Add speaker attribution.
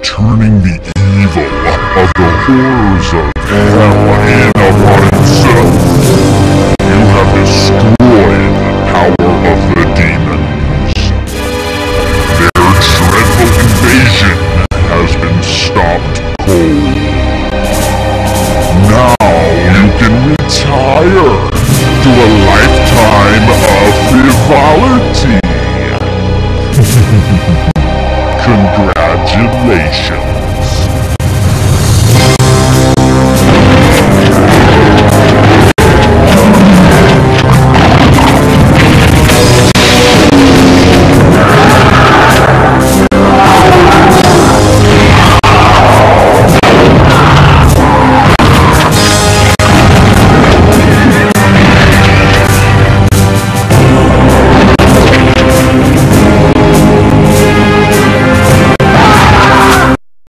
Speaker 1: Turning the evil of the horrors of hell in upon itself. Congratulations.